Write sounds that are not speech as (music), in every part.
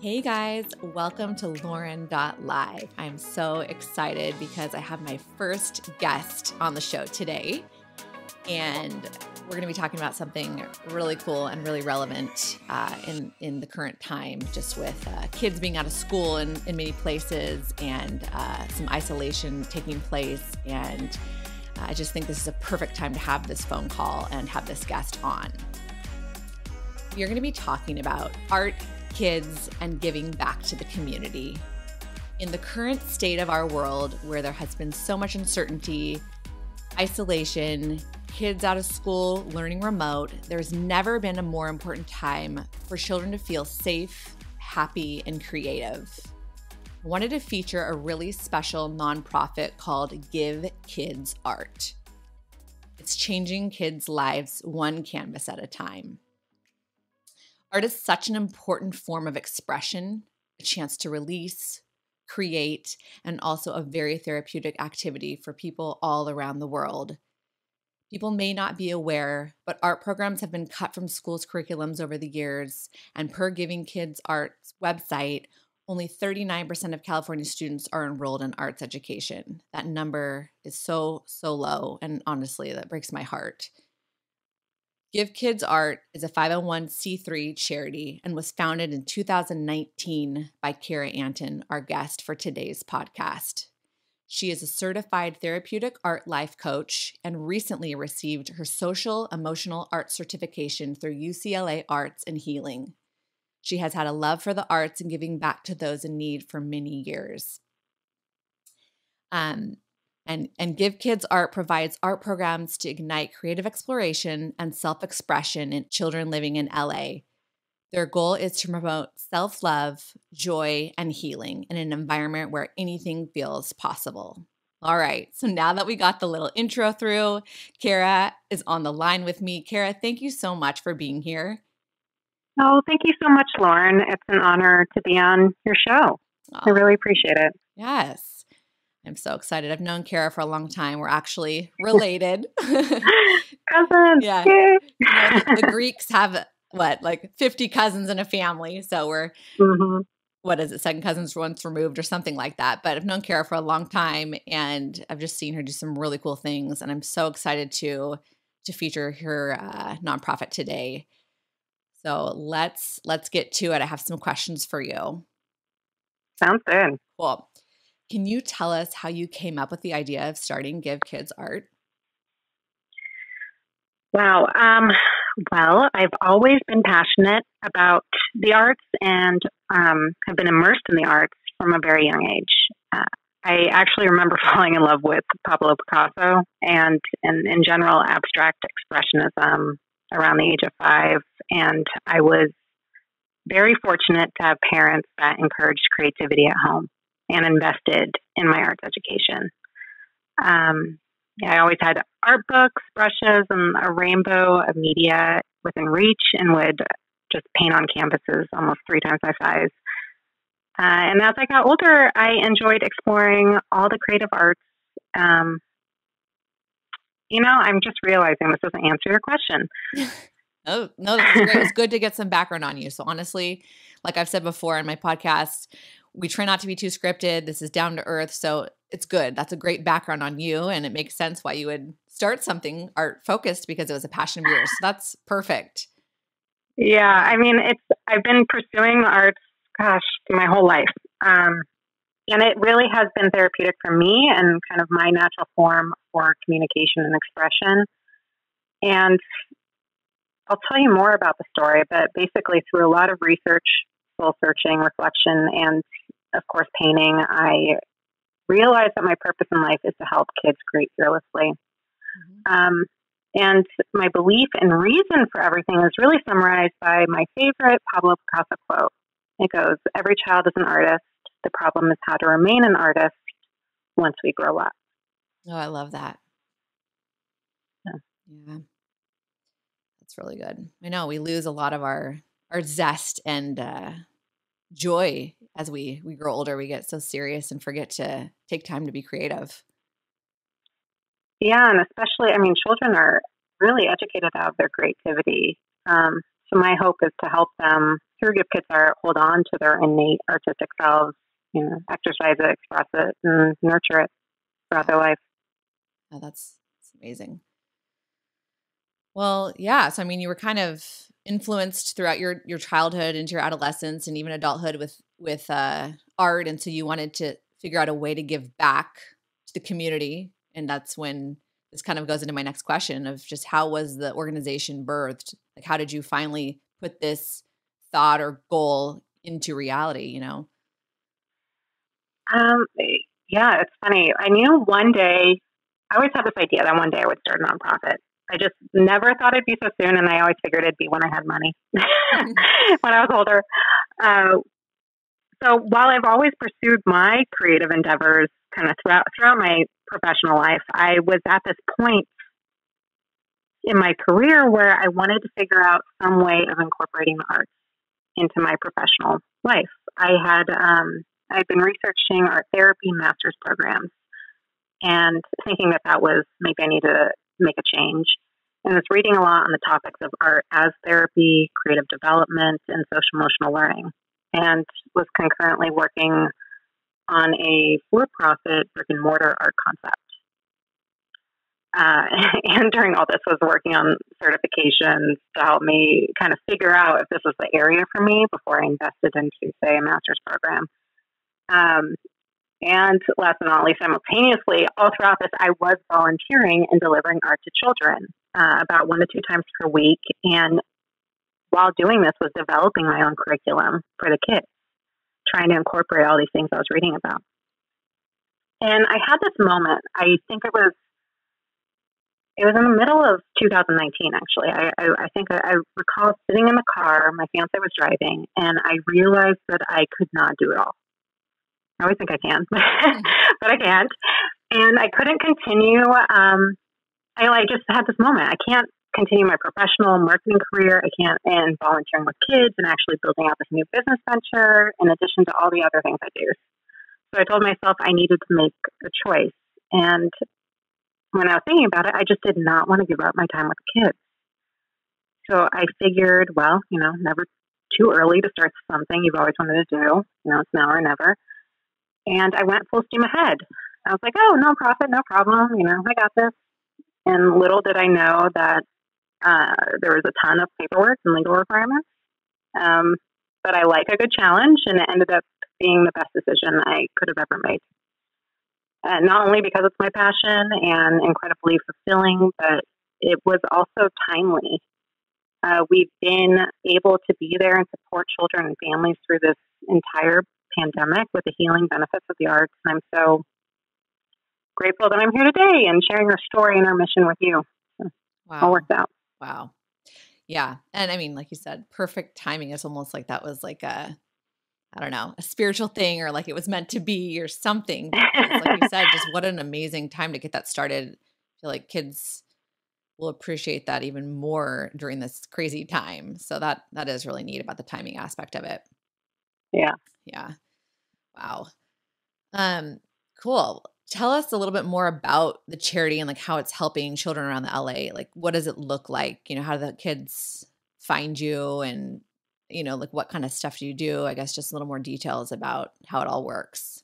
Hey guys, welcome to Lauren.live. I'm so excited because I have my first guest on the show today. And we're going to be talking about something really cool and really relevant uh, in, in the current time, just with uh, kids being out of school in, in many places and uh, some isolation taking place. And I just think this is a perfect time to have this phone call and have this guest on. You're going to be talking about art kids, and giving back to the community. In the current state of our world, where there has been so much uncertainty, isolation, kids out of school, learning remote, there's never been a more important time for children to feel safe, happy, and creative. I wanted to feature a really special nonprofit called Give Kids Art. It's changing kids' lives one canvas at a time. Art is such an important form of expression, a chance to release, create, and also a very therapeutic activity for people all around the world. People may not be aware, but art programs have been cut from schools' curriculums over the years, and per Giving Kids Art's website, only 39% of California students are enrolled in arts education. That number is so, so low, and honestly, that breaks my heart. Give Kids Art is a 501c3 charity and was founded in 2019 by Kara Anton, our guest for today's podcast. She is a certified therapeutic art life coach and recently received her social emotional art certification through UCLA Arts and Healing. She has had a love for the arts and giving back to those in need for many years. Um, and, and Give Kids Art provides art programs to ignite creative exploration and self expression in children living in LA. Their goal is to promote self love, joy, and healing in an environment where anything feels possible. All right, so now that we got the little intro through, Kara is on the line with me. Kara, thank you so much for being here. Oh, thank you so much, Lauren. It's an honor to be on your show. Oh, I really appreciate it. Yes. I'm so excited. I've known Kara for a long time. We're actually related. (laughs) (laughs) Cousins. yeah. You know, the Greeks have what, like 50 cousins in a family. So we're, mm-hmm. what is it, second cousins once removed or something like that. But I've known Kara for a long time and I've just seen her do some really cool things. And I'm so excited to to feature her uh, nonprofit today. So let's let's get to it. I have some questions for you. Sounds good. Cool. Can you tell us how you came up with the idea of starting Give Kids Art? Wow. Um, well, I've always been passionate about the arts and um, have been immersed in the arts from a very young age. Uh, I actually remember (laughs) falling in love with Pablo Picasso and, and in general, abstract expressionism around the age of five. And I was very fortunate to have parents that encouraged creativity at home and invested in my arts education. Um, yeah, I always had art books, brushes, and a rainbow of media within reach and would just paint on canvases almost three times my size. Uh, and as I got older, I enjoyed exploring all the creative arts. Um, you know, I'm just realizing this doesn't answer your question. (laughs) oh, no, it's good to get some background on you. So, honestly, like I've said before in my podcast, we try not to be too scripted. This is down to earth. So it's good. That's a great background on you. And it makes sense why you would start something art focused because it was a passion of yours. So that's perfect. Yeah. I mean, it's, I've been pursuing the arts, gosh, my whole life. Um, and it really has been therapeutic for me and kind of my natural form for communication and expression. And I'll tell you more about the story, but basically, through a lot of research, soul searching, reflection, and of course, painting, I realized that my purpose in life is to help kids create fearlessly. Mm-hmm. Um, and my belief and reason for everything is really summarized by my favorite Pablo Picasso quote. It goes, Every child is an artist. The problem is how to remain an artist once we grow up. Oh, I love that. Yeah. yeah. That's really good. I know we lose a lot of our our zest and uh, joy as we we grow older we get so serious and forget to take time to be creative yeah and especially i mean children are really educated out of their creativity um, so my hope is to help them through Give Kids Art hold on to their innate artistic selves, you know, exercise it, express it, and nurture it throughout their life. Oh, that's, that's amazing. Well, yeah. So I mean, you were kind of influenced throughout your your childhood into your adolescence and even adulthood with with uh, art, and so you wanted to figure out a way to give back to the community, and that's when this kind of goes into my next question of just how was the organization birthed? Like, how did you finally put this thought or goal into reality? You know. Um. Yeah, it's funny. I knew one day. I always had this idea that one day I would start a nonprofit. I just never thought it'd be so soon, and I always figured it'd be when I had money, (laughs) when I was older. Uh, so while I've always pursued my creative endeavors kind of throughout throughout my professional life, I was at this point in my career where I wanted to figure out some way of incorporating the arts into my professional life. I had um, I'd been researching art therapy master's programs and thinking that that was maybe I need to make a change. And was reading a lot on the topics of art as therapy, creative development, and social emotional learning, and was concurrently working on a for-profit brick and mortar art concept. Uh, (laughs) and during all this was working on certifications to help me kind of figure out if this was the area for me before I invested into, say, a master's program. Um, and last but not least, simultaneously, all throughout this, I was volunteering and delivering art to children uh, about one to two times per week. And while doing this, was developing my own curriculum for the kids, trying to incorporate all these things I was reading about. And I had this moment. I think it was it was in the middle of 2019 actually i, I, I think I, I, recall sitting in the car my fiance was driving and i realized that i could not do it all I always think I can, (laughs) but I can't. And I couldn't continue. Um, I, I just had this moment. I can't continue my professional marketing career. I can't, and volunteering with kids and actually building out this new business venture in addition to all the other things I do. So I told myself I needed to make a choice. And when I was thinking about it, I just did not want to give up my time with the kids. So I figured, well, you know, never too early to start something you've always wanted to do. You know, it's now or never. And I went full steam ahead. I was like, oh, nonprofit, no problem. You know, I got this. And little did I know that uh, there was a ton of paperwork and legal requirements. Um, but I like a good challenge, and it ended up being the best decision I could have ever made. Uh, not only because it's my passion and incredibly fulfilling, but it was also timely. Uh, we've been able to be there and support children and families through this entire pandemic with the healing benefits of the arts. And I'm so grateful that I'm here today and sharing our story and our mission with you. So wow. All worked out. Wow. Yeah. And I mean, like you said, perfect timing It's almost like that was like a, I don't know, a spiritual thing or like it was meant to be or something. like you said, just what an (laughs) amazing time to get that started. I feel like kids will appreciate that even more during this crazy time. So that that is really neat about the timing aspect of it. Yeah. Yeah. Wow. Um, cool. Tell us a little bit more about the charity and like how it's helping children around the LA. Like what does it look like? You know, how do the kids find you and you know, like what kind of stuff do you do? I guess just a little more details about how it all works.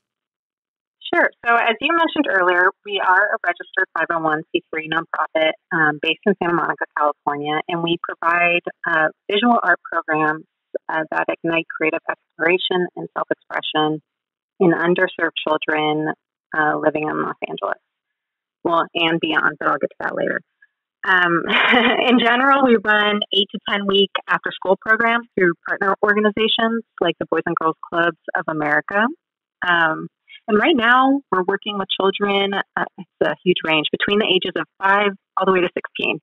Sure. So, as you mentioned earlier, we are a registered 501c3 nonprofit um, based in Santa Monica, California, and we provide uh, visual art programs uh, that ignite creative exploration and self expression in underserved children uh, living in Los Angeles. Well, and beyond, but I'll get to that later. Um, (laughs) in general, we run eight to 10 week after school programs through partner organizations like the Boys and Girls Clubs of America. Um, and right now, we're working with children, uh, it's a huge range, between the ages of five all the way to 16.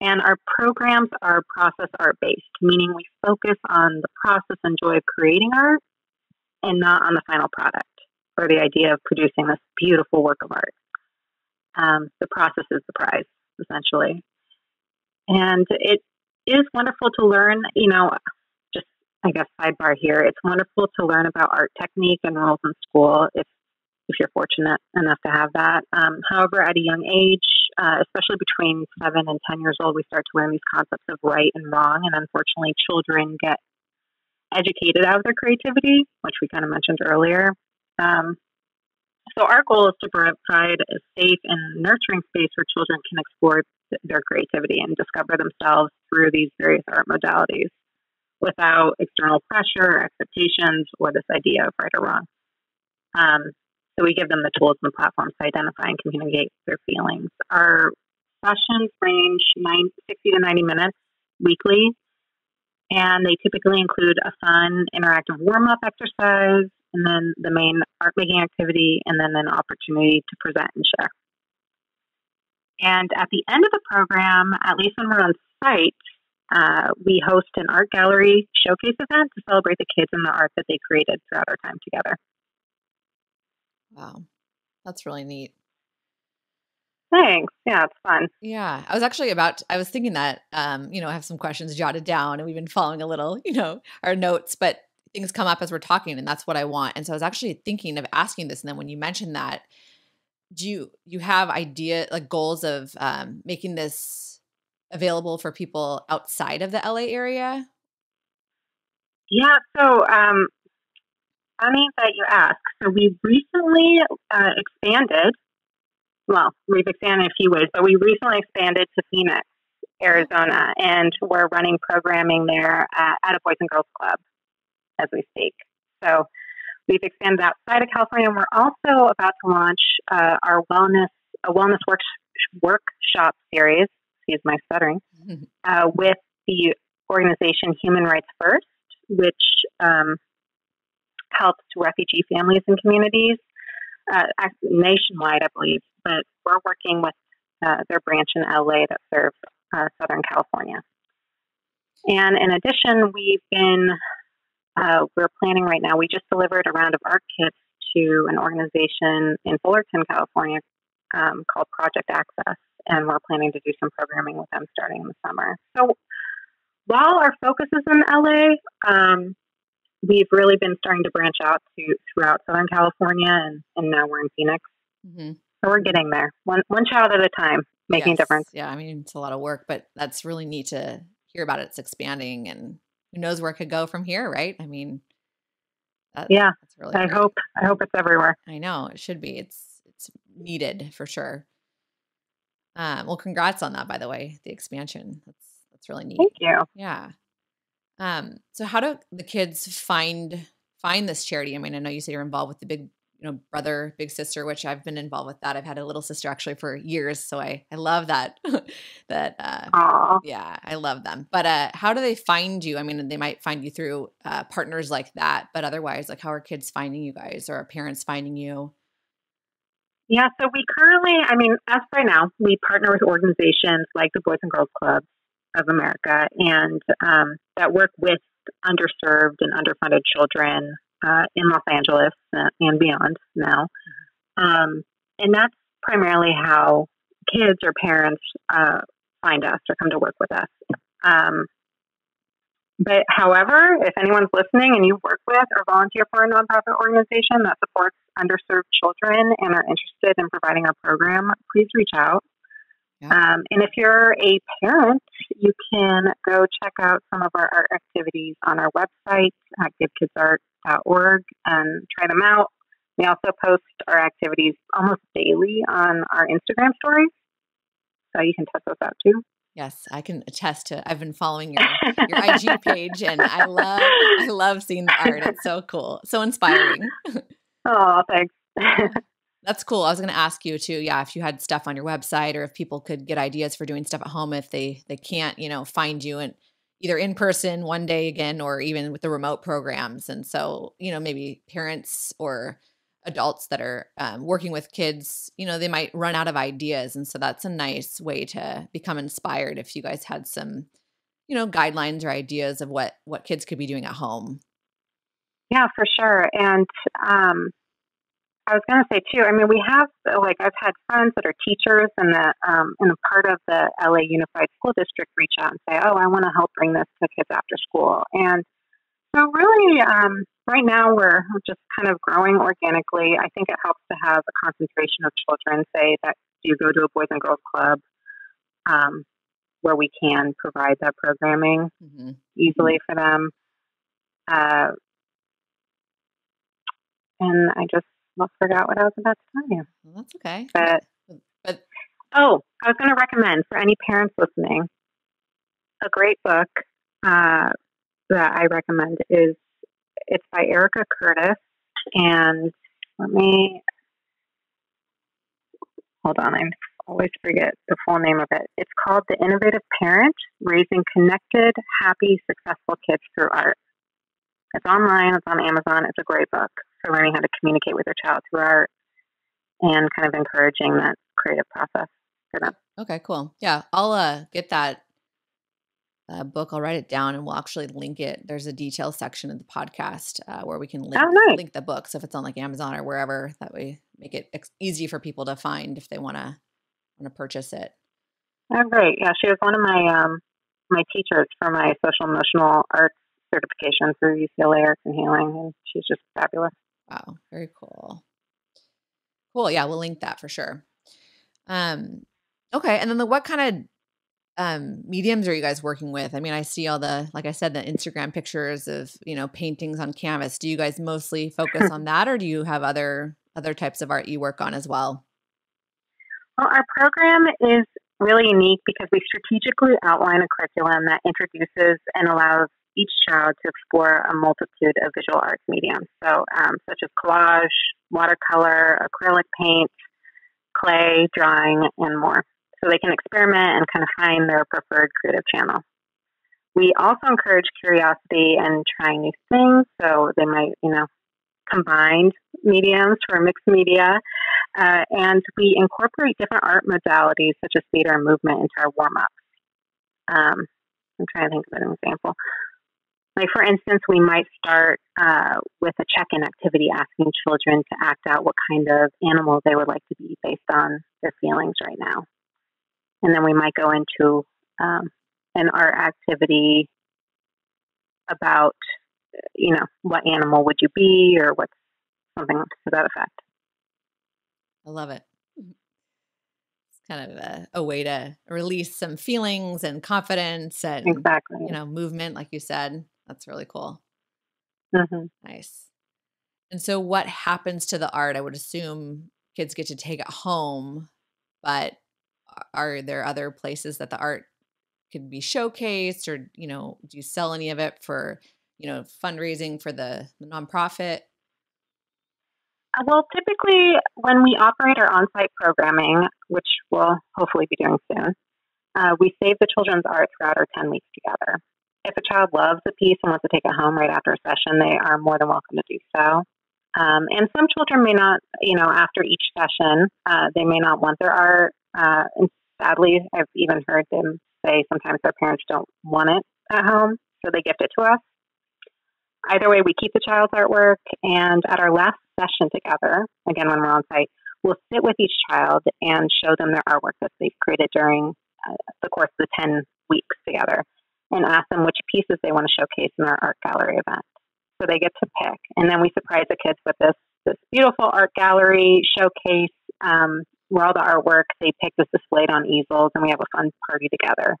And our programs are process art based, meaning we focus on the process and joy of creating art and not on the final product or the idea of producing this beautiful work of art. Um, the process is the prize, essentially. And it is wonderful to learn, you know, just I guess sidebar here, it's wonderful to learn about art technique and rules in school if if you're fortunate enough to have that. Um, however, at a young age, uh, especially between seven and 10 years old, we start to learn these concepts of right and wrong. And unfortunately, children get educated out of their creativity, which we kind of mentioned earlier. Um, so, our goal is to provide a safe and nurturing space where children can explore their creativity and discover themselves through these various art modalities without external pressure, expectations, or this idea of right or wrong. Um, so we give them the tools and platforms to identify and communicate their feelings. Our sessions range 90, 60 to 90 minutes weekly, and they typically include a fun, interactive warm up exercise, and then the main art making activity, and then an opportunity to present and share. And at the end of the program, at least when we're on site, uh, we host an art gallery showcase event to celebrate the kids and the art that they created throughout our time together. Wow. That's really neat. Thanks. Yeah, it's fun. Yeah. I was actually about, I was thinking that, um, you know, I have some questions jotted down and we've been following a little, (laughs) you know, our notes, but things come up as we're talking and that's what I want. And so I was actually thinking of asking this. And then when you mentioned that, do you, you have idea, like goals of um, making this available for people outside of the LA area? Yeah. So, um, funny that you ask. So we recently uh, expanded. Well, we've expanded in a few ways, but we recently expanded to Phoenix, Arizona, and we're running programming there at, at a Boys and Girls Club as we speak. So we've expanded outside of California, and we're also about to launch uh, our wellness a wellness work, workshop series. Excuse my stuttering. (laughs) Uh, with the organization Human Rights First, which um, helps refugee families and communities uh, nationwide, I believe. But we're working with uh, their branch in LA that serves uh, Southern California. And in addition, we've been uh, we're planning right now. We just delivered a round of art kits to an organization in Fullerton, California, um, called Project Access, and we're planning to do some programming with them starting in the summer. So while our focus is in LA, um, we've really been starting to branch out to throughout Southern California, and, and now we're in Phoenix. Mm-hmm. So we're getting there, one one child at a time, making yes. a difference. Yeah, I mean it's a lot of work, but that's really neat to hear about it. It's expanding, and who knows where it could go from here, right? I mean, that, yeah, really I great. hope I hope it's everywhere. I know it should be. It's it's needed for sure. Um, well, congrats on that, by the way, the expansion. That's that's really neat. Thank you. Yeah. Um, so how do the kids find find this charity? I mean, I know you say you're involved with the big, you know, brother, big sister, which I've been involved with that. I've had a little sister actually for years, so I I love that. (laughs) that uh, Aww. yeah, I love them. But uh, how do they find you? I mean, they might find you through uh, partners like that, but otherwise, like, how are kids finding you guys, or are parents finding you? Yeah, so we currently, I mean, as right now, we partner with organizations like the Boys and Girls Club of America and um, that work with underserved and underfunded children uh, in Los Angeles and beyond now. Um, and that's primarily how kids or parents uh, find us or come to work with us. Um, but however, if anyone's listening and you work with or volunteer for a nonprofit organization that supports underserved children and are interested in providing our program, please reach out. Yeah. Um, and if you're a parent, you can go check out some of our art activities on our website at givekidsart.org and try them out. We also post our activities almost daily on our Instagram stories, so you can test those out too. Yes, I can attest to. I've been following your your IG (laughs) page, and I love I love seeing the art. It's so cool, so inspiring. (laughs) Oh, thanks. (laughs) That's cool. I was going to ask you too. Yeah, if you had stuff on your website, or if people could get ideas for doing stuff at home, if they they can't, you know, find you and either in person one day again, or even with the remote programs. And so, you know, maybe parents or adults that are um, working with kids, you know, they might run out of ideas, and so that's a nice way to become inspired. If you guys had some, you know, guidelines or ideas of what what kids could be doing at home. Yeah, for sure. And um, I was going to say too. I mean, we have like I've had friends that are teachers and that um, in a part of the LA Unified School District reach out and say, "Oh, I want to help bring this to kids after school." And so, really, um, right now we're just kind of growing organically. I think it helps to have a concentration of children, say that do go to a boys and girls club um, where we can provide that programming mm-hmm. easily for them. Uh, and I just forgot what I was about to tell you. Well, that's okay. But, but oh, I was going to recommend for any parents listening a great book uh, that I recommend is it's by Erica Curtis, and let me hold on. I always forget the full name of it. It's called The Innovative Parent: Raising Connected, Happy, Successful Kids Through Art. It's online. It's on Amazon. It's a great book for learning how to communicate with your child through art and kind of encouraging that creative process for them. Okay, cool. Yeah, I'll uh, get that uh, book. I'll write it down and we'll actually link it. There's a detail section of the podcast uh, where we can link, oh, nice. link the book. So if it's on like Amazon or wherever, that way make it ex- easy for people to find if they want to want to purchase it. Oh, great! Yeah, she was one of my um, my teachers for my social emotional arts certification through UCLA Arts and Healing, and she's just fabulous. Wow, very cool. Cool. Yeah, we'll link that for sure. Um, okay, and then the what kind of um mediums are you guys working with? I mean, I see all the like I said the Instagram pictures of, you know, paintings on canvas. Do you guys mostly focus on (laughs) that or do you have other other types of art you work on as well? Well, our program is really unique because we strategically outline a curriculum that introduces and allows each child to explore a multitude of visual arts mediums, so um, such as collage, watercolor, acrylic paint, clay, drawing, and more so they can experiment and kind of find their preferred creative channel. We also encourage curiosity and trying new things. So they might, you know, combine mediums for mixed media. Uh, and we incorporate different art modalities such as theater and movement into our warm ups. Um, I'm trying to think of an example. Like, for instance, we might start uh, with a check in activity asking children to act out what kind of animal they would like to be based on their feelings right now. And then we might go into um, an art activity about you know what animal would you be or what's something to that effect. I love it. It's kind of a, a way to release some feelings and confidence and exactly. you know movement like you said that's really cool. Mm-hmm. nice. And so what happens to the art? I would assume kids get to take it home but are there other places that the art could be showcased or you know do you sell any of it for you know fundraising for the, the nonprofit? Uh, well typically when we operate our on-site programming which we'll hopefully be doing soon uh, we save the children's art throughout our 10 weeks together if a child loves a piece and wants to take it home right after a session they are more than welcome to do so um, and some children may not you know after each session uh, they may not want their art uh, and sadly, I've even heard them say sometimes their parents don't want it at home, so they gift it to us. Either way, we keep the child's artwork, and at our last session together, again when we're on site, we'll sit with each child and show them their artwork that they've created during uh, the course of the 10 weeks together and ask them which pieces they want to showcase in our art gallery event. So they get to pick. And then we surprise the kids with this, this beautiful art gallery showcase um, where all the artwork they pick is displayed on easels, and we have a fun party together.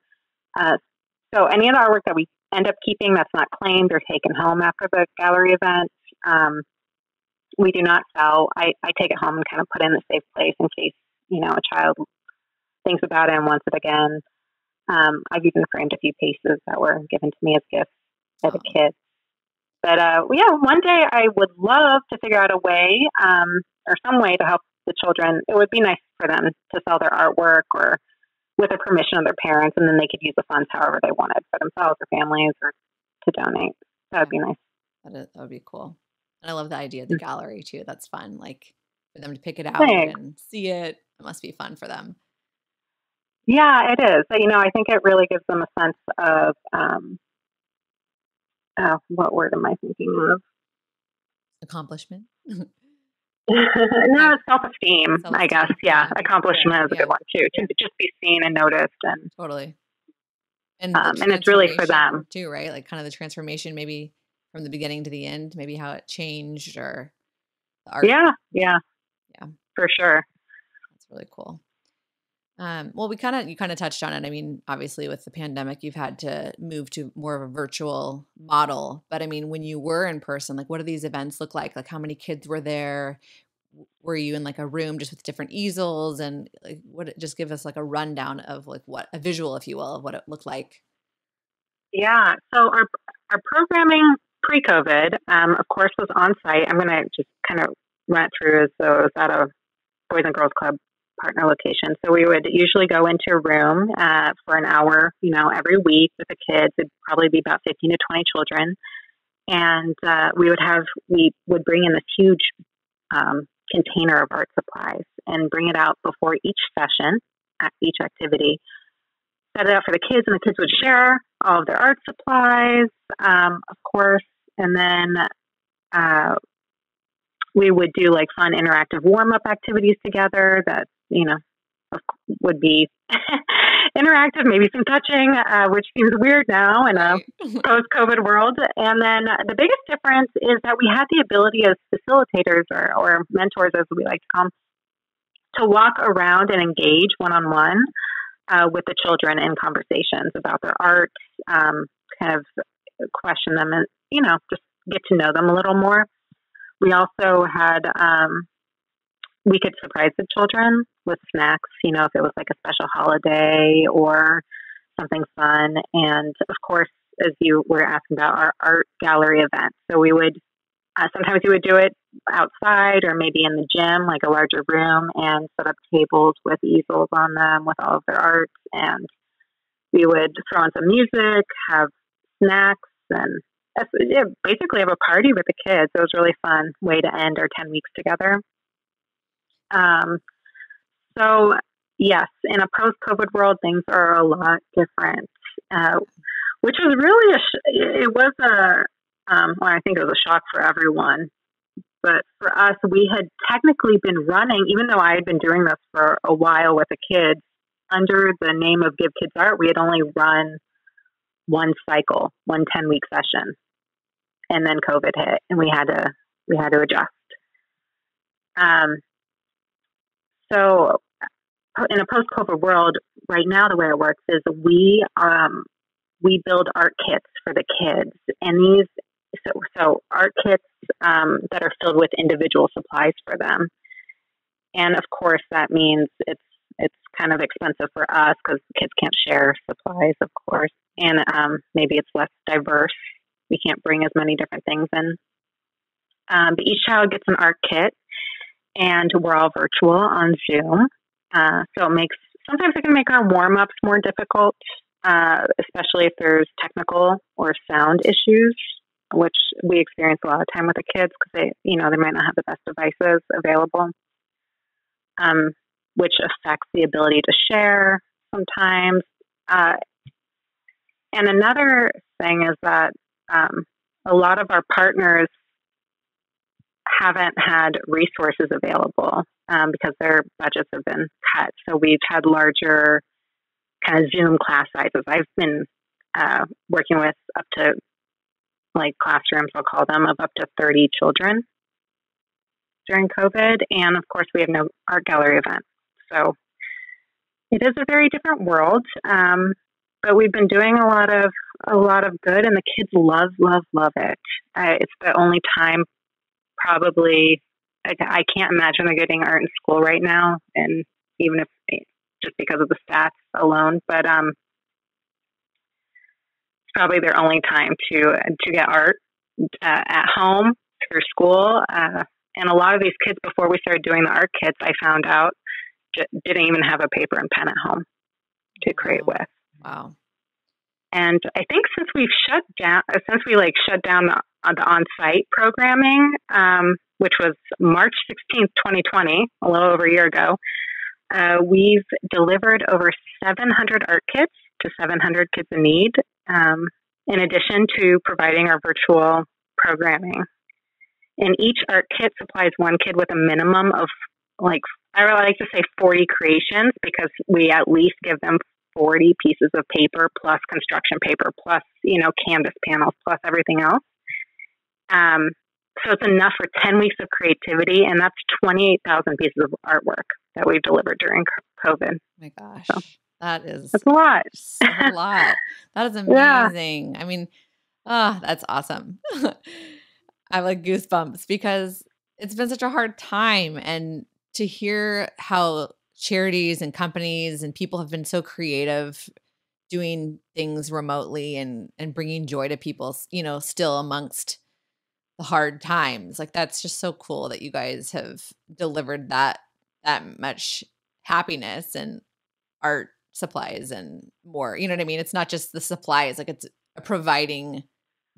Uh, so any of the artwork that we end up keeping that's not claimed or taken home after the gallery event, um, we do not sell. I, I take it home and kind of put it in a safe place in case you know a child thinks about it and wants it again. Um, I've even framed a few pieces that were given to me as gifts by the kids. But uh, yeah, one day I would love to figure out a way um, or some way to help the children, it would be nice for them to sell their artwork or with the permission of their parents, and then they could use the funds however they wanted for themselves or families or to donate. That would be nice. That would be cool. And I love the idea of the mm. gallery too. That's fun. Like for them to pick it out Thanks. and see it. It must be fun for them. Yeah, it is. You know, I think it really gives them a sense of um, uh, what word am I thinking of? Accomplishment. (laughs) no, self esteem, I guess. Yeah, accomplishment is a good one too. To just be seen and noticed, and totally. And um, and it's really for them too, right? Like kind of the transformation, maybe from the beginning to the end, maybe how it changed, or art. Yeah, yeah, yeah, for sure. That's really cool. Um, well, we kind of you kind of touched on it. I mean, obviously, with the pandemic, you've had to move to more of a virtual model. But I mean, when you were in person, like, what do these events look like? Like, how many kids were there? Were you in like a room just with different easels and like what? Just give us like a rundown of like what a visual, if you will, of what it looked like. Yeah. So our our programming pre-COVID, um, of course, was on site. I'm going to just kind of run through as though it was at a Boys and Girls Club partner location. So we would usually go into a room uh, for an hour, you know, every week with the kids. It'd probably be about 15 to 20 children. And uh, we would have, we would bring in this huge um, container of art supplies and bring it out before each session, at each activity. Set it out for the kids, and the kids would share all of their art supplies, um, of course. And then uh, we would do like fun interactive warm up activities together that you know, would be (laughs) interactive, maybe some touching, uh, which seems weird now in a (laughs) post COVID world. And then the biggest difference is that we had the ability as facilitators or, or mentors, as we like to call them, to walk around and engage one on one with the children in conversations about their art, um, kind of question them and, you know, just get to know them a little more. We also had um, we could surprise the children with snacks, you know, if it was like a special holiday or something fun. And of course, as you were asking about our art gallery event, so we would uh, sometimes we would do it outside or maybe in the gym, like a larger room, and set up tables with easels on them with all of their art. And we would throw on some music, have snacks, and yeah, basically have a party with the kids. It was really fun way to end our 10 weeks together. Um, so, yes, in a post COVID world, things are a lot different, uh, which was really a, sh- it was a, um, well, I think it was a shock for everyone. But for us, we had technically been running, even though I had been doing this for a while with the kids, under the name of Give Kids Art, we had only run one cycle, one 10 week session. And then COVID hit and we had to, we had to adjust. Um, so, in a post-COVID world, right now the way it works is we um, we build art kits for the kids, and these so, so art kits um, that are filled with individual supplies for them. And of course, that means it's it's kind of expensive for us because kids can't share supplies, of course, and um, maybe it's less diverse. We can't bring as many different things in. Um, but each child gets an art kit, and we're all virtual on Zoom. Uh, so it makes sometimes it can make our warm ups more difficult, uh, especially if there's technical or sound issues, which we experience a lot of time with the kids because they, you know, they might not have the best devices available, um, which affects the ability to share sometimes. Uh, and another thing is that um, a lot of our partners haven't had resources available um, because their budgets have been cut. So we've had larger kind of Zoom class sizes. I've been uh, working with up to like classrooms, I'll call them, of up to 30 children during COVID. And of course, we have no art gallery events. So it is a very different world. Um, but we've been doing a lot of a lot of good, and the kids love, love, love it. Uh, it's the only time probably I can't imagine they're getting art in school right now, and even if just because of the stats alone, but um, it's probably their only time to to get art uh, at home through school. Uh, and a lot of these kids, before we started doing the art kits, I found out didn't even have a paper and pen at home to create with. Wow. And I think since we've shut down, since we like shut down the, the on-site programming, um, which was March 16th, 2020, a little over a year ago, uh, we've delivered over 700 art kits to 700 kids in need, um, in addition to providing our virtual programming. And each art kit supplies one kid with a minimum of like, I like to say 40 creations because we at least give them 40 pieces of paper plus construction paper plus, you know, canvas panels plus everything else. Um, so it's enough for 10 weeks of creativity, and that's 28,000 pieces of artwork that we've delivered during COVID. Oh my gosh. So, that is that's a lot. a lot. That is (laughs) amazing. Yeah. I mean, oh, that's awesome. (laughs) I have like goosebumps because it's been such a hard time. And to hear how charities and companies and people have been so creative doing things remotely and and bringing joy to people you know still amongst the hard times like that's just so cool that you guys have delivered that that much happiness and art supplies and more you know what i mean it's not just the supplies like it's providing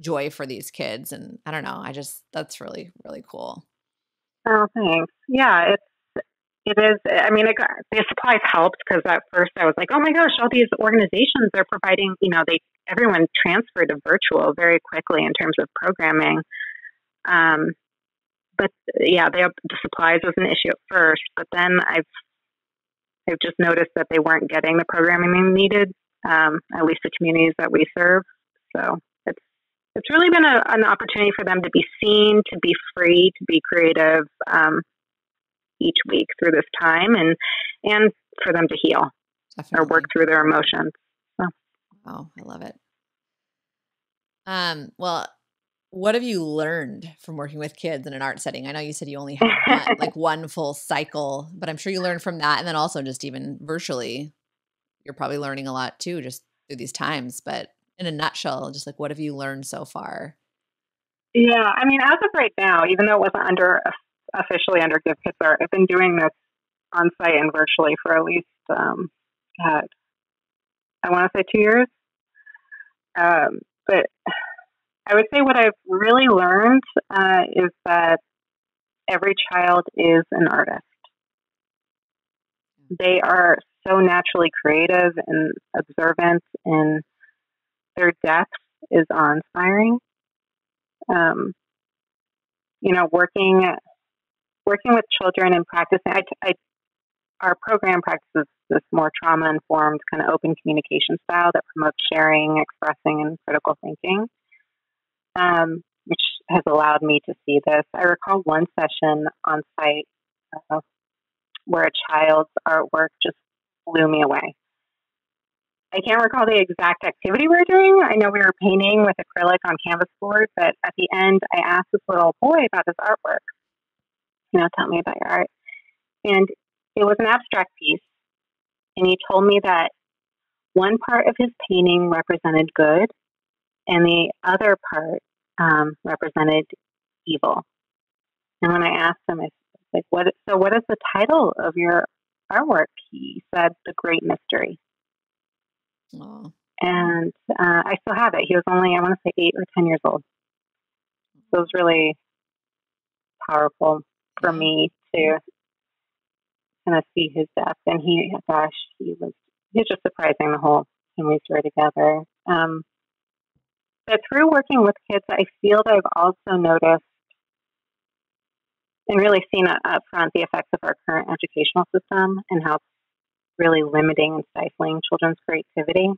joy for these kids and i don't know i just that's really really cool oh thanks yeah it's it is. I mean, it, the supplies helped because at first I was like, oh my gosh, all these organizations are providing. You know, they everyone transferred to virtual very quickly in terms of programming. Um, but yeah, they, the supplies was an issue at first, but then I've I've just noticed that they weren't getting the programming they needed. Um, at least the communities that we serve. So it's it's really been a, an opportunity for them to be seen, to be free, to be creative. Um, each week through this time and and for them to heal Definitely. or work through their emotions. So. Wow, I love it. Um, well, what have you learned from working with kids in an art setting? I know you said you only had one, (laughs) like one full cycle, but I'm sure you learned from that, and then also just even virtually, you're probably learning a lot too, just through these times. But in a nutshell, just like what have you learned so far? Yeah, I mean, as of right now, even though it wasn't under officially under Give Kids Art. I've been doing this on site and virtually for at least, um, God, I want to say two years. Um, but I would say what I've really learned uh, is that every child is an artist. They are so naturally creative and observant, and their depth is awe inspiring. Um, you know, working working with children and practicing, I, I, our program practices this more trauma informed, kind of open communication style that promotes sharing, expressing, and critical thinking, um, which has allowed me to see this. I recall one session on site uh, where a child's artwork just blew me away. I can't recall the exact activity we were doing. I know we were painting with acrylic on canvas board, but at the end, I asked this little boy about his artwork you know, tell me about your art. And it was an abstract piece. And he told me that one part of his painting represented good and the other part um, represented evil. And when I asked him, I was like, what, so what is the title of your artwork? He said, The Great Mystery. And uh, I still have it. He was only, I want to say, eight or 10 years old. So it was really powerful for me to kind of see his death. And he, gosh, he was he was just surprising the whole time we were together. Um, but through working with kids, I feel that I've also noticed and really seen up front the effects of our current educational system and how it's really limiting and stifling children's creativity.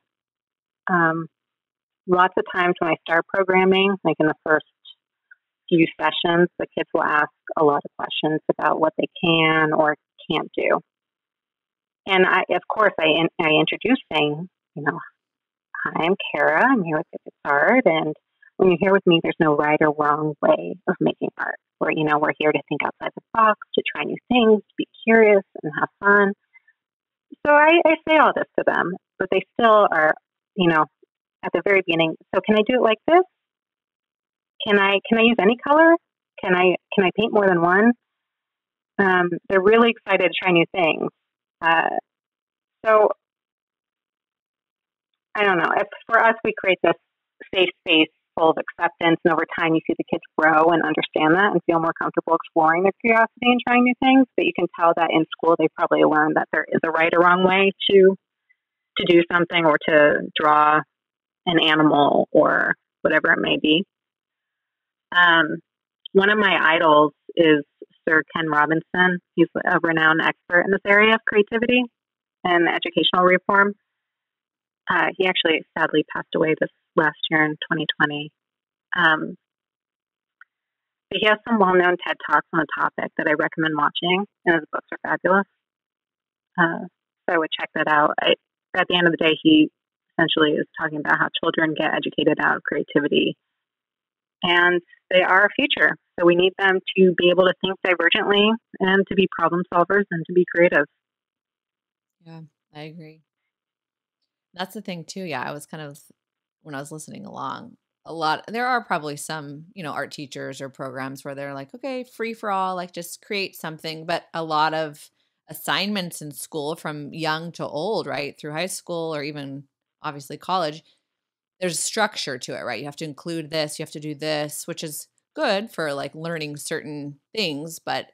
Um, lots of times when I start programming, like in the first few sessions, the kids will ask a lot of questions about what they can or can't do. And I, of course, I, in, I introduce saying, you know, hi, I'm Kara. I'm here with Give Art. And when you're here with me, there's no right or wrong way of making art. We're, you know, we're here to think outside the box, to try new things, to be curious and have fun. So I, I say all this to them, but they still are, you know, at the very beginning. So can I do it like this? can I can I use any color? Can I can I paint more than one? Um, they're really excited to try new things. Uh, so I don't know. For us, we create this safe space full of acceptance, and over time, you see the kids grow and understand that and feel more comfortable exploring their curiosity and trying new things. But you can tell that in school, they probably learned that there is a right or wrong way to to do something or to draw an animal or whatever it may be. Um, one of my idols is Sir Ken Robinson. He's a renowned expert in this area of creativity and educational reform. Uh, he actually sadly passed away this last year in 2020. Um, But he has some well known TED Talks on the topic that I recommend watching, and his books are fabulous. Uh, so I would check that out. I, at the end of the day, he essentially is talking about how children get educated out of creativity. And they are a future. So we need them to be able to think divergently and to be problem solvers and to be creative. Yeah, I agree. That's the thing too. Yeah, I was kind of when I was listening along, a lot there are probably some, you know, art teachers or programs where they're like, okay, free for all, like just create something, but a lot of assignments in school from young to old, right? Through high school or even obviously college, there's structure to it, right? You have to include this, you have to do this, which is good for like learning certain things, but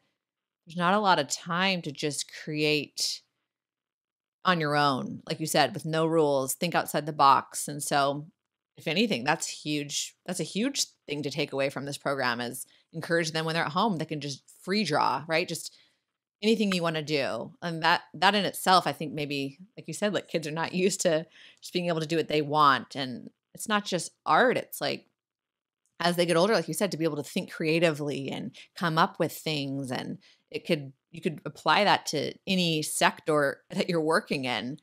there's not a lot of time to just create on your own, like you said, with no rules, think outside the box. And so, if anything, that's huge. That's a huge thing to take away from this program is encourage them when they're at home, they can just free draw, right? Just anything you want to do. And that that in itself, I think maybe like you said, like kids are not (laughs) used to just being able to do what they want. And it's not just art, it's like as they get older, like you said, to be able to think creatively and come up with things and it could you could apply that to any sector that you're working in.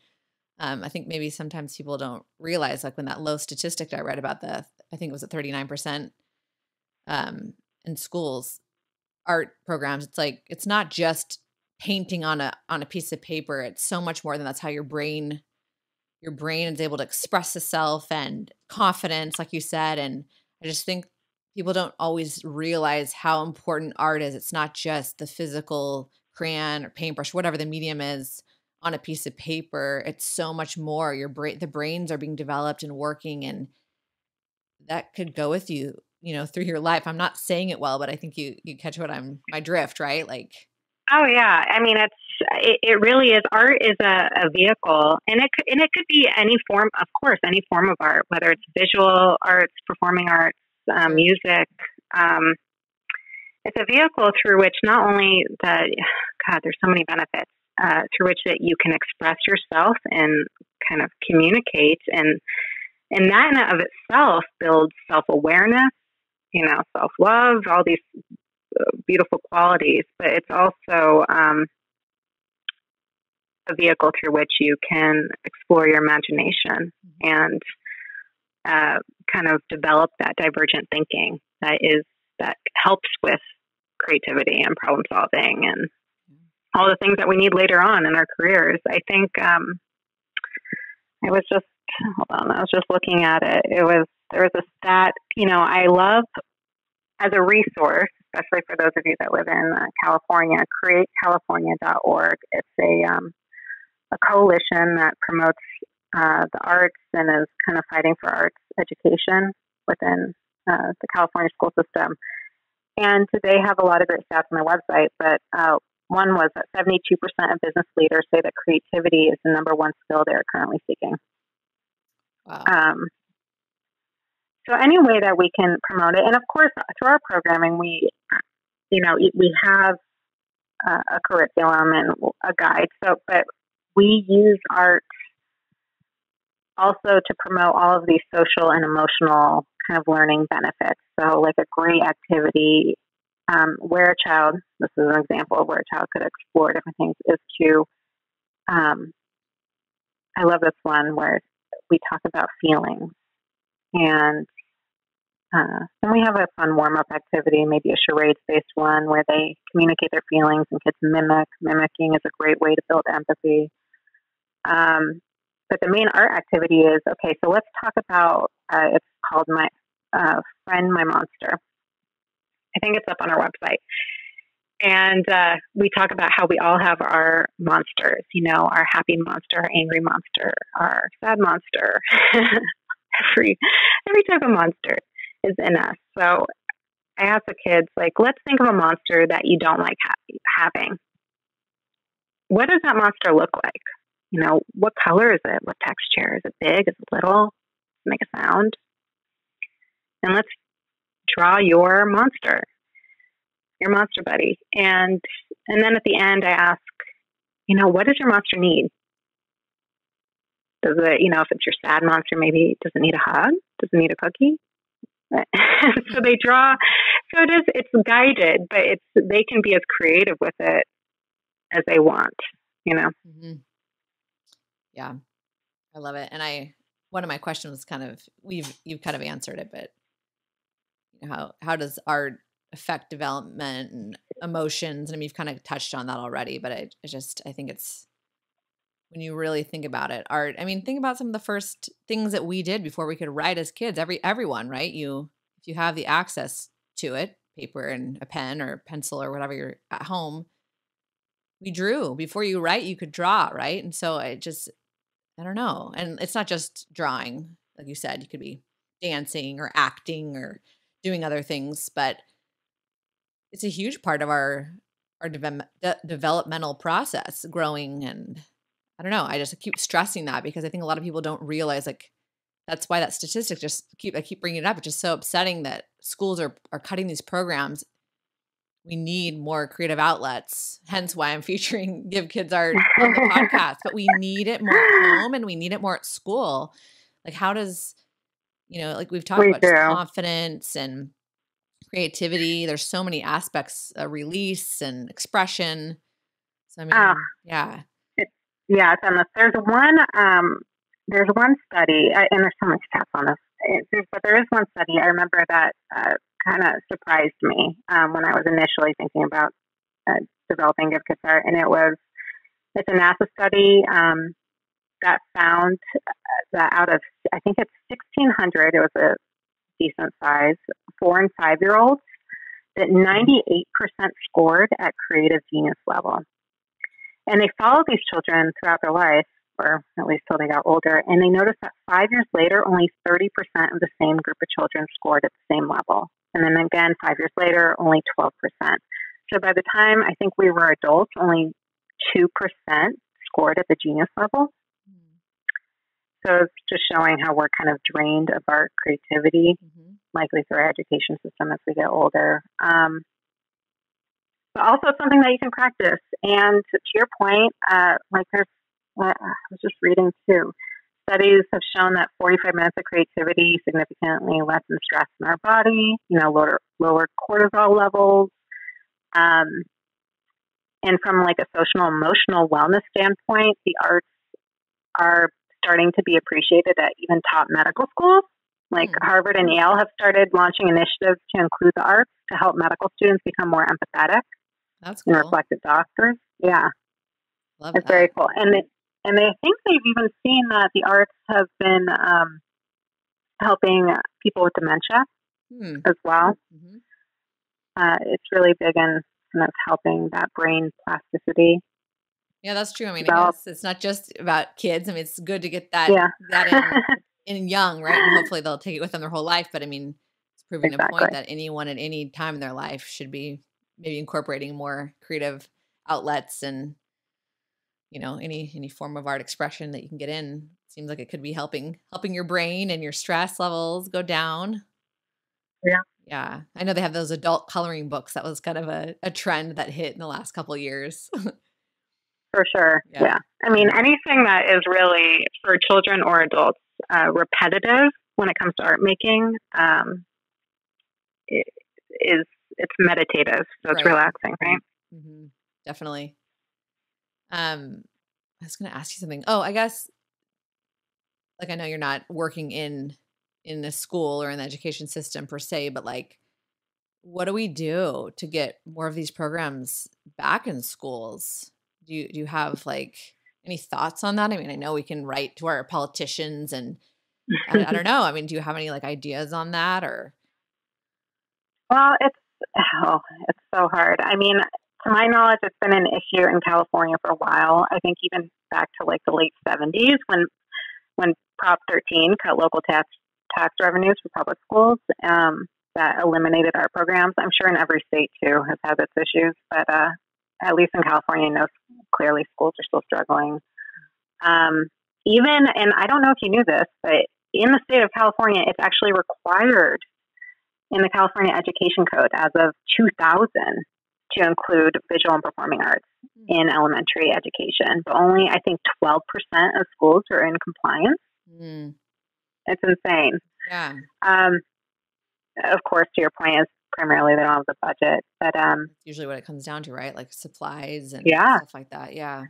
Um, I think maybe sometimes people don't realize, like when that low statistic I read about the, I think it was at 39% um, in schools art programs. It's like, it's not just painting on a, on a piece of paper. It's so much more than that's how your brain, your brain is able to express itself and confidence, like you said. And I just think people don't always realize how important art is. It's not just the physical crayon or paintbrush, whatever the medium is on a piece of paper. It's so much more. Your brain, the brains are being developed and working, and that could go with you, you know, through your life. I'm not saying it well, but I think you you catch what I'm my drift, right? Like, oh yeah, I mean, it's it, it really is. Art is a, a vehicle, and it and it could be any form, of course, any form of art, whether it's visual arts, performing arts, um, music. Um, it's a vehicle through which not only the God, there's so many benefits uh, through which that you can express yourself and kind of communicate, and and that in of itself builds self awareness, you know, self love, all these uh, beautiful qualities. But it's also um, a vehicle through which you can explore your imagination mm-hmm. and uh, kind of develop that divergent thinking that is that helps with creativity and problem solving and all the things that we need later on in our careers. I think um, I was just hold on, I was just looking at it. It was there was a stat. You know, I love as a resource, especially for those of you that live in uh, California. CreateCalifornia.org. It's a um, a coalition that promotes uh, the arts and is kind of fighting for arts education within uh, the California school system. And they have a lot of great stats on their website, but uh, one was that 72% of business leaders say that creativity is the number one skill they're currently seeking. Wow. Um, so any way that we can promote it, and of course through our programming, we, you know, we have uh, a curriculum and a guide. So, but we use art also to promote all of these social and emotional kind of learning benefits. So, like a great activity um, where a child, this is an example of where a child could explore different things, is to, um, I love this one where we talk about feelings. And uh, then we have a fun warm up activity, maybe a charades based one where they communicate their feelings and kids mimic. Mimicking is a great way to build empathy. Um, but the main art activity is okay, so let's talk about uh, it's called My uh, Friend, My Monster. I think it's up on our website. And uh, we talk about how we all have our monsters, you know, our happy monster, our angry monster, our sad monster. (laughs) every every type of monster is in us. So I ask the kids, like, let's think of a monster that you don't like ha- having. What does that monster look like? You know, what color is it? What texture? Is it big? Is it little? Make a sound. And let's draw your monster, your monster buddy. And and then at the end I ask, you know, what does your monster need? Does it, you know, if it's your sad monster, maybe does it need a hug? Does it need a cookie? (laughs) so they draw So it is. It's guided, but it's they can be as creative with it as they want. You know. Mm-hmm. Yeah, I love it. And I one of my questions was kind of we've you've kind of answered it, but how how does art affect development and emotions? And I mean, you've kind of touched on that already, but I, I just I think it's when you really think about it art i mean think about some of the first things that we did before we could write as kids every everyone right you if you have the access to it paper and a pen or pencil or whatever you're at home we drew before you write you could draw right and so it just i don't know and it's not just drawing like you said you could be dancing or acting or doing other things but it's a huge part of our our de- de- developmental process growing and I don't know. I just keep stressing that because I think a lot of people don't realize like that's why that statistic just keep I keep bringing it up. It's just so upsetting that schools are are cutting these programs. We need more creative outlets. Hence why I'm (laughs) featuring Give Kids Art (laughs) on the podcast. But we need it more at home and we need it more at school. Like how does you know, like we've talked we about confidence and creativity. There's so many aspects, uh, release and expression. So I mean, uh, yeah. Yes, and there's one um, there's one study, and there's so much stats on this, but there is one study I remember that uh, kind of surprised me um, when I was initially thinking about uh, developing Give Kids Art, and it was it's a NASA study um, that found that out of I think it's 1,600, it was a decent size four and five year olds that 98% scored at creative genius level. And they followed these children throughout their life, or at least till they got older, and they noticed that five years later, only 30% of the same group of children scored at the same level. And then again, five years later, only 12%. So by the time I think we were adults, only 2% scored at the genius level. So it's just showing how we're kind of drained of our creativity, mm-hmm. likely through our education system as we get older. Um, but also something that you can practice. And to your point, uh, like there's, uh, I was just reading too. Studies have shown that 45 minutes of creativity significantly lessens stress in our body. You know, lower lower cortisol levels. Um, and from like a social emotional wellness standpoint, the arts are starting to be appreciated at even top medical schools. Like mm-hmm. Harvard and Yale have started launching initiatives to include the arts to help medical students become more empathetic. That's cool. And reflective doctors. Yeah. Love it's that. very cool. And they, and they think they've even seen that the arts have been um, helping people with dementia hmm. as well. Mm-hmm. Uh, it's really big in kind of helping that brain plasticity. Yeah, that's true. I mean, I it's not just about kids. I mean, it's good to get that yeah. that in, (laughs) in young, right? And hopefully they'll take it with them their whole life. But I mean, it's proving exactly. a point that anyone at any time in their life should be maybe incorporating more creative outlets and you know any any form of art expression that you can get in seems like it could be helping helping your brain and your stress levels go down yeah yeah i know they have those adult coloring books that was kind of a, a trend that hit in the last couple years (laughs) for sure yeah. yeah. i mean anything that is really for children or adults uh, repetitive when it comes to art making um, is it's meditative, so it's right. relaxing, right? Mm-hmm. Definitely. Um, I was going to ask you something. Oh, I guess, like, I know you're not working in in a school or in the education system per se, but like, what do we do to get more of these programs back in schools? Do you do you have like any thoughts on that? I mean, I know we can write to our politicians and I, I don't (laughs) know. I mean, do you have any like ideas on that or? Well, it's oh, it's so hard. I mean, to my knowledge, it's been an issue in California for a while. I think even back to like the late '70s when when Prop 13 cut local tax tax revenues for public schools. Um, that eliminated our programs. I'm sure in every state too has had its issues, but uh, at least in California, know clearly schools are still struggling. Um, even, and I don't know if you knew this, but in the state of California, it's actually required in the California Education Code as of 2000 to include visual and performing arts mm. in elementary education, but only I think 12% of schools are in compliance. Mm. It's insane. Yeah. Um, of course, to your point, is primarily they don't have the budget. But um, usually what it comes down to, right? Like supplies and yeah. stuff like that. Yeah.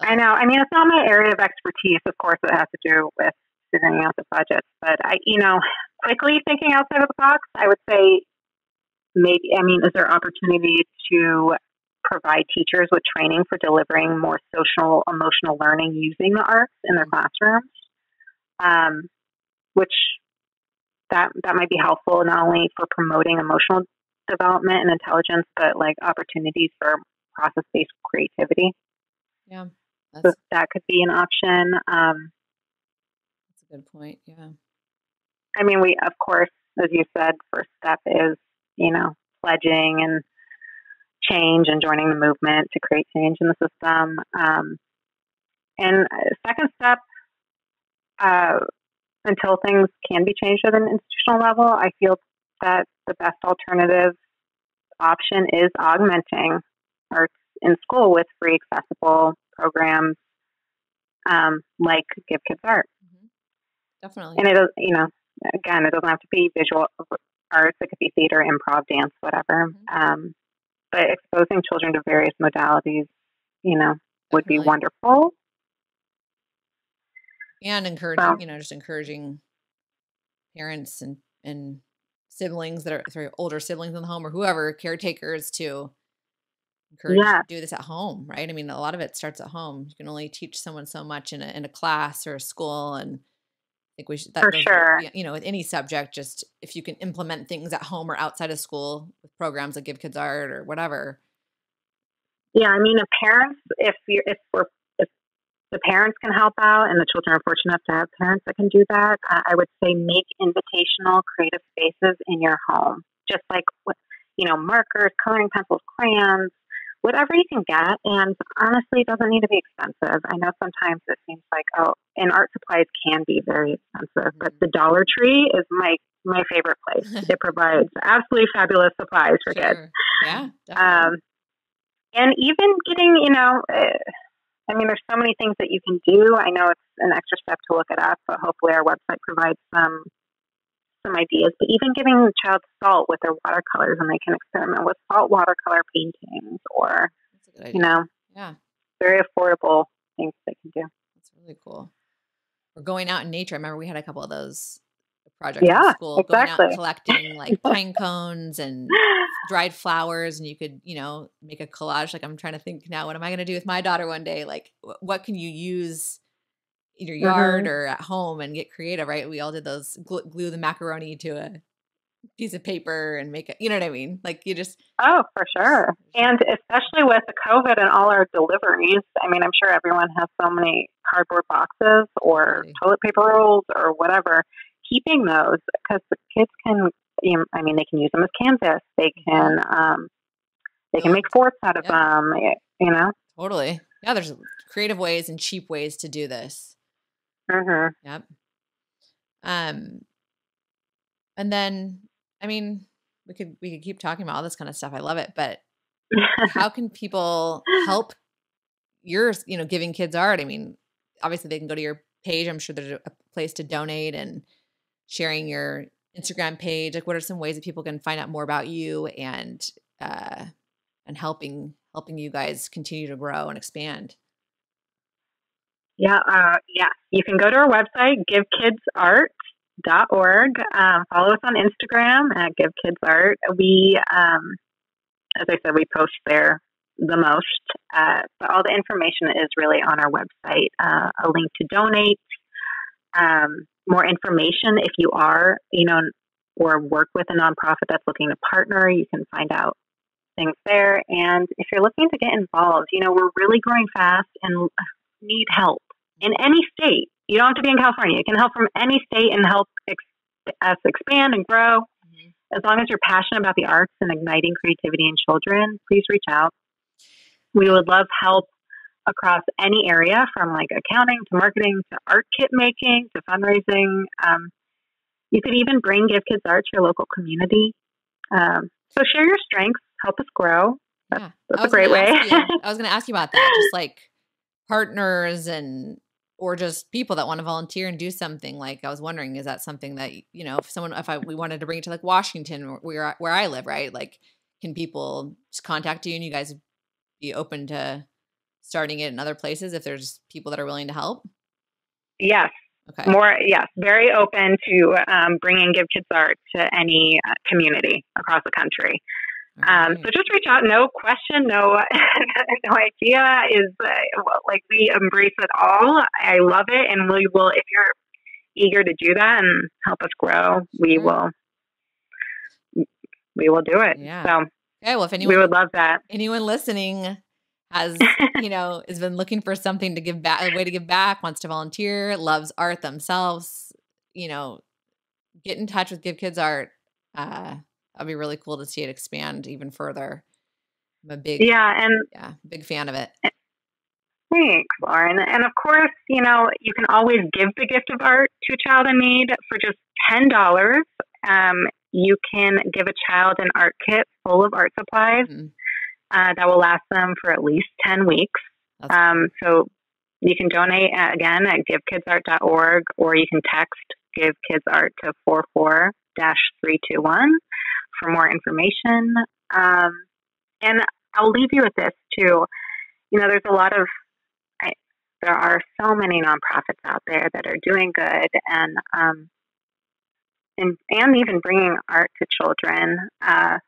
I know. I mean, it's not my area of expertise. Of course, it has to do with figuring out the budgets. But I, you know, quickly thinking outside of the box, I would say maybe. I mean, is there opportunity to provide teachers with training for delivering more social emotional learning using the arts in their classrooms? Um, which that that might be helpful not only for promoting emotional development and intelligence, but like opportunities for process based creativity. Yeah. So that could be an option. Um, that's a good point. Yeah. I mean, we, of course, as you said, first step is, you know, pledging and change and joining the movement to create change in the system. Um, and second step, uh, until things can be changed at an institutional level, I feel that the best alternative option is augmenting arts in school with free accessible programs um, like Give Kids Art. Mm-hmm. Definitely. And it you know, again, it doesn't have to be visual arts. It could be theater, improv, dance, whatever. Mm-hmm. Um, but exposing children to various modalities, you know, would Definitely. be wonderful. And encouraging, so, you know, just encouraging parents and and siblings that are sorry, older siblings in the home or whoever caretakers to encourage yeah. to do this at home, right? I mean, a lot of it starts at home. You can only teach someone so much in a in a class or a school, and think we should that for sure. you know, with any subject, just if you can implement things at home or outside of school with programs that give kids art or whatever. Yeah, I mean, if parents, if you if we're if the parents can help out, and the children are fortunate enough to have parents that can do that, I would say make invitational creative spaces in your home, just like you know, markers, coloring pencils, crayons, whatever you can get. And honestly, it doesn't need to be expensive. I know sometimes it seems like, oh, and art supplies can be very expensive, but the Dollar Tree is my my favorite place. (laughs) it provides absolutely fabulous supplies for sure. kids. Yeah. Um, and even getting, you know, uh, I mean, there's so many things that you can do. I know it's an extra step to look it up, but hopefully our website provides some some ideas, but even giving the child salt with their watercolors and they can experiment with salt watercolor paintings or, you know, yeah, very affordable things they can do. That's really cool. We're going out in nature. I remember we had a couple of those projects yeah, in school, exactly. going out collecting like (laughs) pine cones and dried flowers, and you could, you know, make a collage. Like I'm trying to think now, what am I going to do with my daughter one day? Like, what can you use? In your yard mm-hmm. or at home and get creative, right? We all did those glue, glue the macaroni to a piece of paper and make it, you know what I mean? Like you just. Oh, for sure. And especially with the COVID and all our deliveries, I mean, I'm sure everyone has so many cardboard boxes or toilet paper rolls or whatever. Keeping those because the kids can, you know, I mean, they can use them as canvas. They mm-hmm. can, um, they can make forts out of yeah. them, you know? Totally. Yeah, there's creative ways and cheap ways to do this. Mm-hmm. Yep. Um, and then, I mean, we could we could keep talking about all this kind of stuff. I love it, but how (laughs) can people help your you know giving kids art? I mean, obviously they can go to your page. I'm sure there's a place to donate and sharing your Instagram page. Like, what are some ways that people can find out more about you and uh, and helping helping you guys continue to grow and expand? Yeah, uh, yeah. You can go to our website, givekidsart.org. Um, follow us on Instagram at givekidsart. We, um, as I said, we post there the most, uh, but all the information is really on our website. Uh, a link to donate, um, more information if you are, you know, or work with a nonprofit that's looking to partner. You can find out things there. And if you're looking to get involved, you know, we're really growing fast and need help in any state. You don't have to be in California. You can help from any state and help ex- us expand and grow. Mm-hmm. As long as you're passionate about the arts and igniting creativity in children, please reach out. We would love help across any area from like accounting to marketing to art kit making to fundraising. Um, you could even bring Give Kids Art to your local community. Um, so share your strengths, help us grow. That's, yeah. that's a great way. you, (laughs) I was going to ask you about that, just like partners and or just people that want to volunteer and do something like i was wondering is that something that you know if someone if i we wanted to bring it to like washington where where i live right? Like can people just contact you and you guys be open to starting it in other places if there's people that are willing to help? Yes. Okay. More yes very open to um, bringing give kids art to any uh, community across the country um, so just reach out. No question, no (laughs) no idea is uh, like we embrace it all. I love it, and we will. If you're eager to do that and help us grow, we will. We will do it. Yeah. So, okay. Well, if anyone we would love that. Anyone listening has (laughs) you know has been looking for something to give back, a way to give back, wants to volunteer, loves art themselves, you know, get in touch with Give Kids Art. Uh, that'd be really cool to see it expand even further. I'm a big yeah, and yeah, big fan of it. Thanks, Lauren. And of course, you know you can always give the gift of art to a child in need for just ten dollars. Um, you can give a child an art kit full of art supplies mm-hmm. uh, that will last them for at least ten weeks. Um, so you can donate uh, again at givekidsart.org, or you can text Give Kids Art to four four dash three two one for more information. Um, and I'll leave you with this too. You know, there's a lot of, I, there are so many nonprofits out there that are doing good and, um, and, and even bringing art to children. Uh,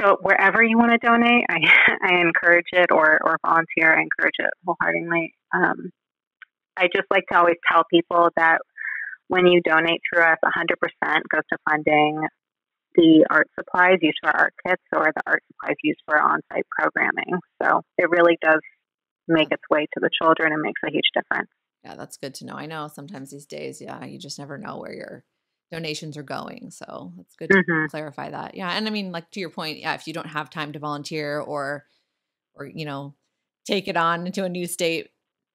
so wherever you want to donate, I, (laughs) I encourage it or, or volunteer. I encourage it wholeheartedly. Um, I just like to always tell people that when you donate through us, 100% goes to funding the art supplies used for art kits or the art supplies used for on site programming. So it really does make its way to the children and makes a huge difference. Yeah, that's good to know. I know sometimes these days, yeah, you just never know where your donations are going. So it's good to mm-hmm. clarify that. Yeah. And I mean, like to your point, yeah, if you don't have time to volunteer or, or, you know, take it on into a new state,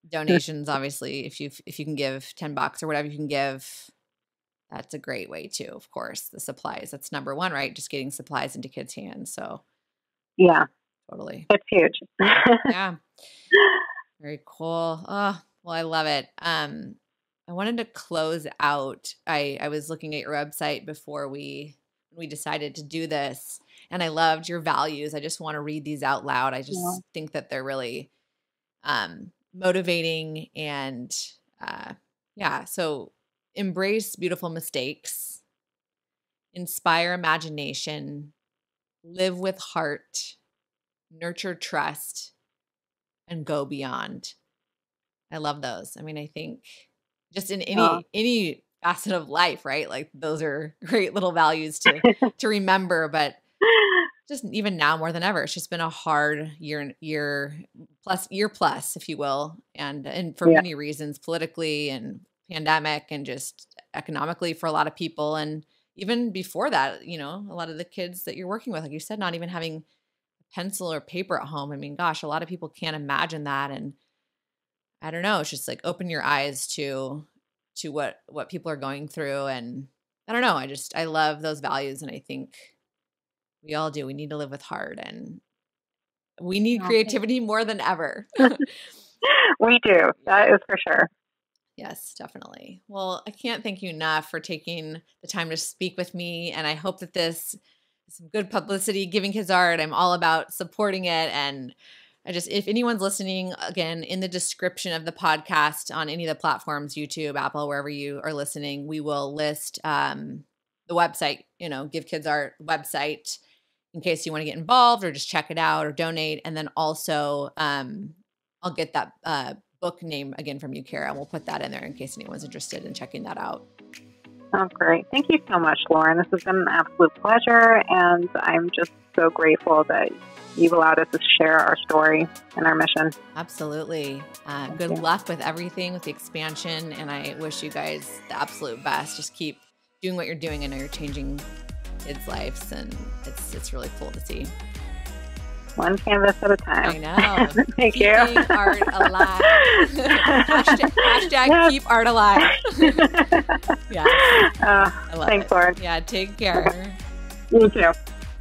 donations, obviously, if you if you can give 10 bucks or whatever you can give, that's a great way too, of course. The supplies. That's number one, right? Just getting supplies into kids' hands. So Yeah. Totally. It's huge. (laughs) yeah. Very cool. Oh, well, I love it. Um, I wanted to close out. I, I was looking at your website before we we decided to do this, and I loved your values. I just want to read these out loud. I just yeah. think that they're really um, motivating and uh, yeah. So embrace beautiful mistakes, inspire imagination, live with heart, nurture trust, and go beyond. I love those. I mean, I think just in any oh. any facet of life, right? Like those are (laughs) great little values to (laughs) to remember, but just even now more than ever, it's just been a hard year year plus year plus, if you will, and and for yeah. many reasons, politically and pandemic and just economically for a lot of people and even before that you know a lot of the kids that you're working with like you said not even having pencil or paper at home. I mean gosh a lot of people can't imagine that and i don't know it's just like open your eyes to to what what people are going through and i don't know i just i love those values and i think we all do we need to live with heart and we need creativity more than ever. (laughs) We do (laughs) that is for sure Yes, definitely. Well, I can't thank you enough for taking the time to speak with me. And I hope that this is some good publicity, giving kids art. I'm all about supporting it. And I just, if anyone's listening, again, in the description of the podcast on any of the platforms, YouTube, Apple, wherever you are listening, we will list um, the website, you know, Give Kids Art website in case you want to get involved or just check it out or donate. And then also, um, I'll get that uh, book name again from you, Kara. and We'll put that in there in case anyone's interested in checking that out. Oh, great. Thank you so much, Lauren. This has been an absolute pleasure, and I'm just so grateful that you've allowed us to share our story and our mission. Absolutely. Uh, good you. luck with everything, with the expansion, and I wish you guys the absolute best. Just keep doing what you're doing. I know you're changing kids' lives, and it's it's really cool to see one canvas at a time. I know. (laughs) Thank Keeping you. art alive. (laughs) hashtag, hashtag yes. keep art alive. (laughs) yeah. Uh, thanks, it. Lauren. Yeah, take care. You too.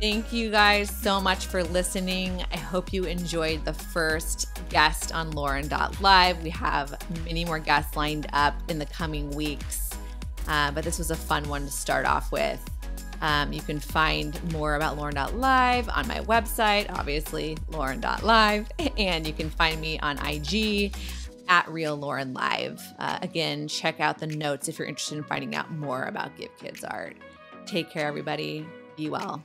Thank you guys so much for listening. I hope you enjoyed the first guest on Lauren.live. We have many more guests lined up in the coming weeks, uh, but this was a fun one to start off with. Um, you can find more about Lauren.live on my website, obviously, Lauren.live, (laughs) and you can find me on IG at Real Lauren Live. Uh, again, check out the notes if you're interested in finding out more about Give Kids Art. Take care, everybody. Be well.